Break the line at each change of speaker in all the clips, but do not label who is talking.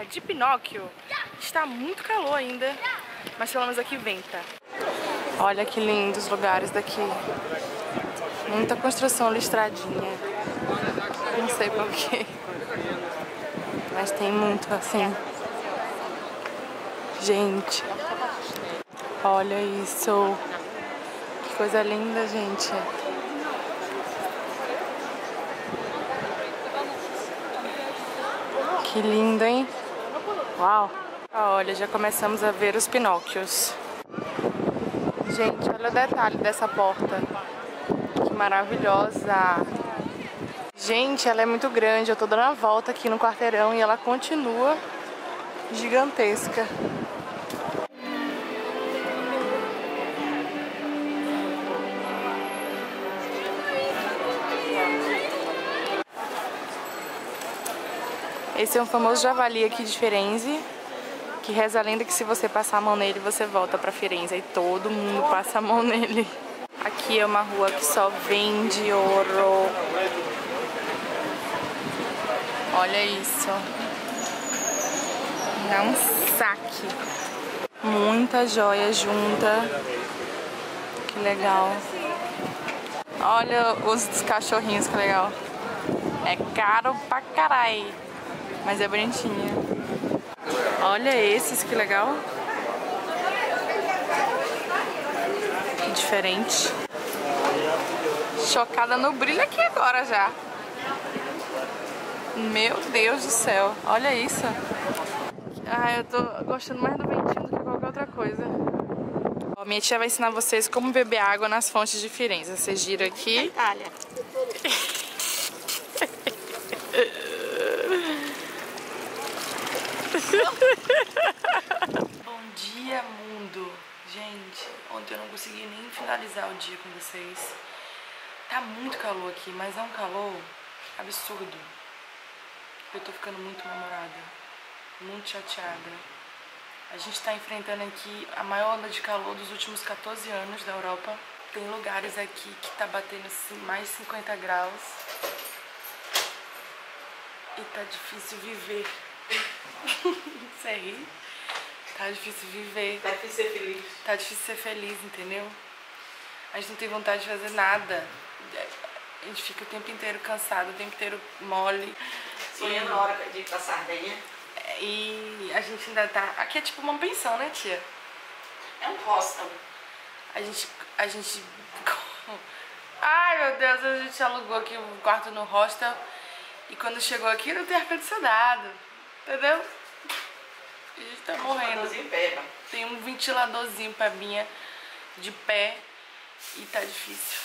terra de Pinóquio. Está muito calor ainda, mas pelo menos aqui venta. Olha que lindos lugares daqui. Muita construção listradinha. Não sei porquê. Mas tem muito assim. Gente. Olha isso. Que coisa linda, gente. Que lindo, hein? Uau! Olha, já começamos a ver os Pinóquios. Gente, olha o detalhe dessa porta. Que maravilhosa! Gente, ela é muito grande. Eu tô dando a volta aqui no quarteirão e ela continua gigantesca. Esse é um famoso javali aqui de Firenze, que reza a lenda que se você passar a mão nele, você volta pra Firenze. E todo mundo passa a mão nele. Aqui é uma rua que só vende ouro. Olha isso. Dá um saque. Muita joia junta. Que legal. Olha os cachorrinhos, que legal. É caro pra caralho. Mas é bonitinha. Olha esses, que legal. Que diferente. Chocada no brilho aqui agora já. Meu Deus do céu. Olha isso. Ah, eu tô gostando mais do ventinho do que qualquer outra coisa. Ó, minha tia vai ensinar vocês como beber água nas fontes de Firenze. Você gira aqui.
Itália.
Gente, ontem eu não consegui nem finalizar o dia com vocês. Tá muito calor aqui, mas é um calor absurdo. Eu tô ficando muito namorada, muito chateada. A gente tá enfrentando aqui a maior onda de calor dos últimos 14 anos da Europa. Tem lugares aqui que tá batendo assim, mais 50 graus. E tá difícil viver. Você ri? Tá difícil viver.
Tá difícil ser feliz.
Tá difícil ser feliz, entendeu? A gente não tem vontade de fazer nada. A gente fica o tempo inteiro cansado, o tempo inteiro mole.
Sonhando na hora de ir pra Sardenha.
E a gente ainda tá. Aqui é tipo uma pensão, né, tia?
É um hostel.
A gente. A gente. Ai meu Deus, a gente alugou aqui um quarto no hostel. E quando chegou aqui não tem ar-condicionado. Entendeu? A gente tá morrendo.
Ventiladorzinho em pé,
Tem um ventiladorzinho pra minha de pé e tá difícil.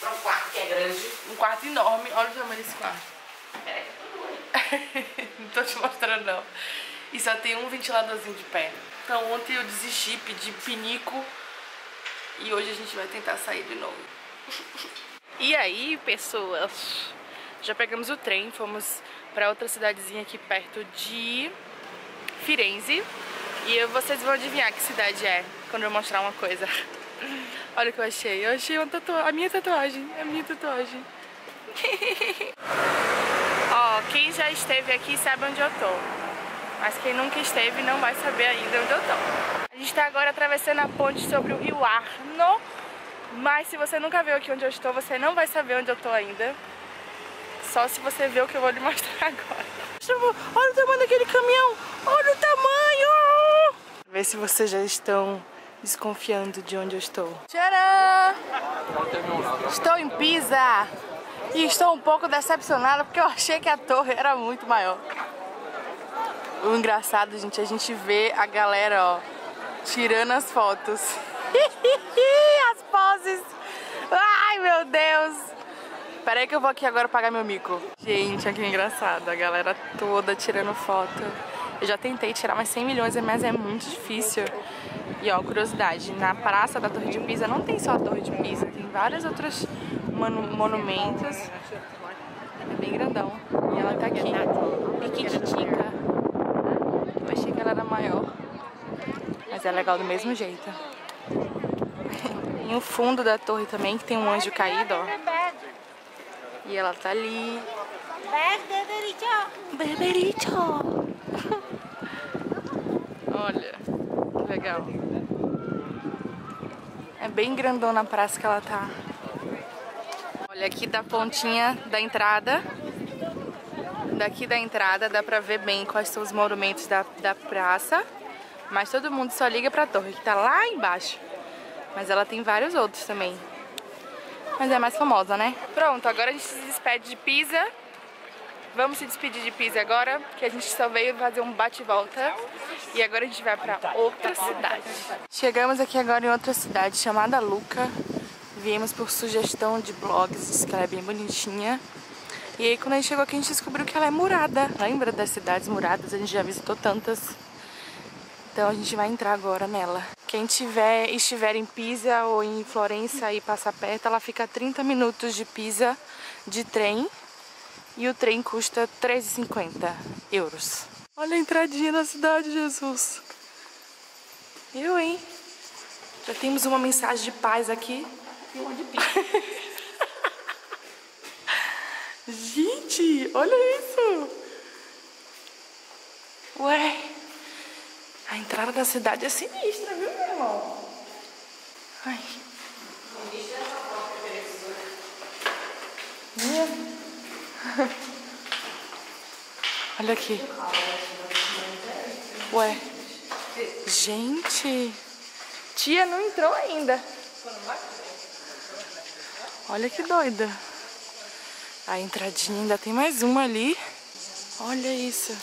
Pra um quarto que é grande.
Um quarto enorme. Olha o tamanho desse quarto.
Peraí, que eu tô doendo.
não tô te mostrando não. E só tem um ventiladorzinho de pé. Então ontem eu desisti, pedi pinico. E hoje a gente vai tentar sair de novo. e aí, pessoas? Já pegamos o trem, fomos pra outra cidadezinha aqui perto de Firenze. E vocês vão adivinhar que cidade é quando eu mostrar uma coisa. Olha o que eu achei. Eu achei uma tatuagem, a minha tatuagem, a minha tatuagem. Ó, quem já esteve aqui sabe onde eu tô. Mas quem nunca esteve não vai saber ainda onde eu tô. A gente tá agora atravessando a ponte sobre o rio Arno. Mas se você nunca veio aqui onde eu estou, você não vai saber onde eu tô ainda. Só se você ver o que eu vou lhe mostrar agora. Olha o tamanho daquele caminhão! Olha o tamanho! Vê se vocês já estão desconfiando de onde eu estou. Tcharam! Estou em Pisa! E estou um pouco decepcionada porque eu achei que a torre era muito maior. O engraçado, gente, a gente vê a galera, ó, tirando as fotos. as poses! Ai, meu Deus! Peraí que eu vou aqui agora pagar meu mico. Gente, olha que engraçado. A galera toda tirando foto. Eu já tentei tirar mais 100 milhões, mas é muito difícil. E ó, curiosidade, na praça da Torre de Pisa não tem só a Torre de Pisa, tem vários outros monu monumentos. É bem grandão. E ela tá aqui, piquititica. Eu achei que ela era maior. Mas é legal do mesmo jeito. E o fundo da torre também, que tem um anjo caído, ó. E ela tá ali. Berbericho! Olha, que legal. É bem grandona a praça que ela tá. Olha aqui da pontinha da entrada. Daqui da entrada dá pra ver bem quais são os monumentos da, da praça. Mas todo mundo só liga pra torre, que tá lá embaixo. Mas ela tem vários outros também. Mas é mais famosa, né? Pronto, agora a gente se despede de Pisa. Vamos se despedir de Pisa agora, que a gente só veio fazer um bate-volta. E agora a gente vai pra outra cidade. Chegamos aqui agora em outra cidade chamada Luca. Viemos por sugestão de blogs, diz que ela é bem bonitinha. E aí quando a gente chegou aqui a gente descobriu que ela é murada. Lembra das cidades muradas? A gente já visitou tantas. Então a gente vai entrar agora nela. Quem tiver, estiver em Pisa ou em Florença e passar perto, ela fica a 30 minutos de Pisa de trem. E o trem custa 3,50 euros. Olha a entradinha na cidade, Jesus. Eu, hein? Já temos uma mensagem de paz aqui.
E uma de.
Gente, olha isso! Ué, a entrada da cidade é sinistra, viu, meu irmão? Ai. Olha aqui. Ué. Gente. Tia não entrou ainda. Olha que doida. A entradinha ainda tem mais uma ali. Olha isso.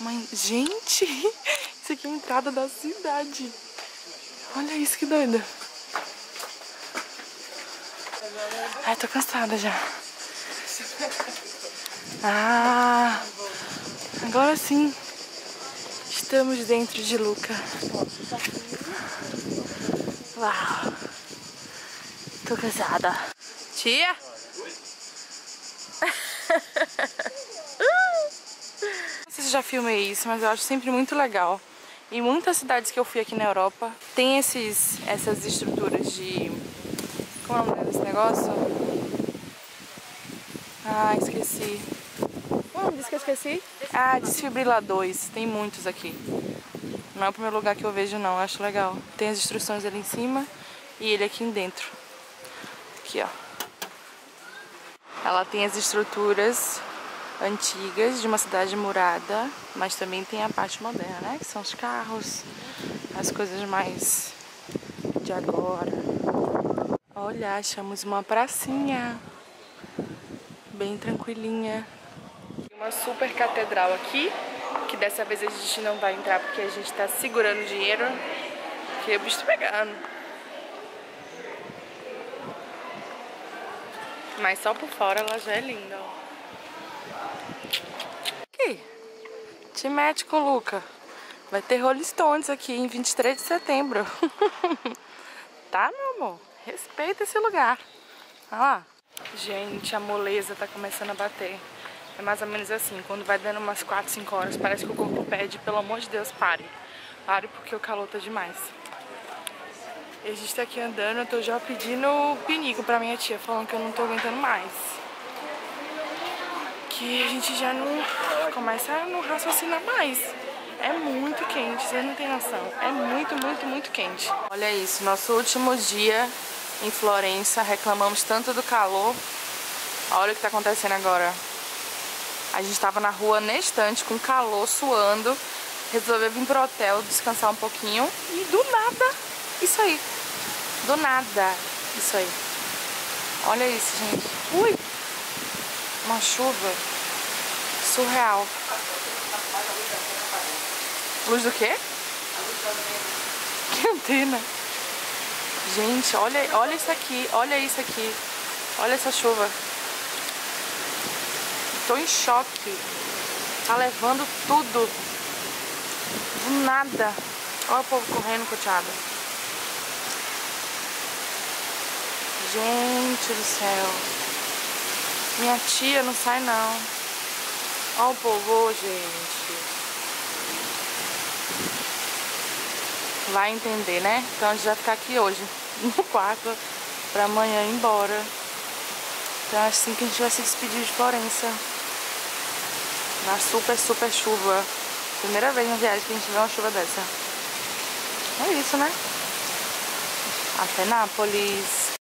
Mãe, gente, isso aqui é a entrada da cidade. Olha isso que doida. Ai, tô cansada já. Ah, agora sim. Estamos dentro de Luca. Uau. Tô cansada. Tia? Já filmei isso, mas eu acho sempre muito legal. Em muitas cidades que eu fui aqui na Europa, tem esses, essas estruturas de... Como é o nome desse negócio? Ah, esqueci. Como disse que eu esqueci? Ah, desfibriladores. Tem muitos aqui. Não é o primeiro lugar que eu vejo não, eu acho legal. Tem as instruções ali em cima e ele aqui dentro. Aqui, ó. Ela tem as estruturas antigas de uma cidade murada, mas também tem a parte moderna, né? Que são os carros, as coisas mais de agora. Olha, achamos uma pracinha bem tranquilinha. Uma super catedral aqui, que dessa vez a gente não vai entrar porque a gente tá segurando dinheiro, que o bicho tá pegando. Mas só por fora ela já é linda, ó. Aqui. Te mete com o Luca. Vai ter Rolling Stones aqui em 23 de setembro. tá, meu amor? Respeita esse lugar. Olha lá. Gente, a moleza tá começando a bater. É mais ou menos assim, quando vai dando umas 4, 5 horas, parece que o corpo pede, pelo amor de Deus, pare. Pare porque o calor tá demais. E a gente tá aqui andando, eu tô já pedindo pinico pra minha tia, falando que eu não tô aguentando mais. Que a gente já não começa a não raciocinar mais. É muito quente, vocês não tem noção. É muito, muito, muito quente. Olha isso, nosso último dia em Florença, reclamamos tanto do calor. Olha o que tá acontecendo agora. A gente tava na rua nestante, com calor, suando. Resolveu vir pro hotel, descansar um pouquinho. E do nada, isso aí. Do nada, isso aí. Olha isso, gente. Ui! Uma chuva surreal. Luz do quê? Que antena? Gente, olha, olha isso aqui, olha isso aqui. Olha essa chuva. Tô em choque. Tá levando tudo. Do nada. Olha o povo correndo, coteado. Gente do céu. Minha tia não sai não. Olha o povo, gente. Vai entender, né? Então a gente vai ficar aqui hoje no quarto pra amanhã ir embora. Então é assim que a gente vai se despedir de Florença. Na super, super chuva. Primeira vez na viagem que a gente vê uma chuva dessa. É isso, né? Até Nápoles.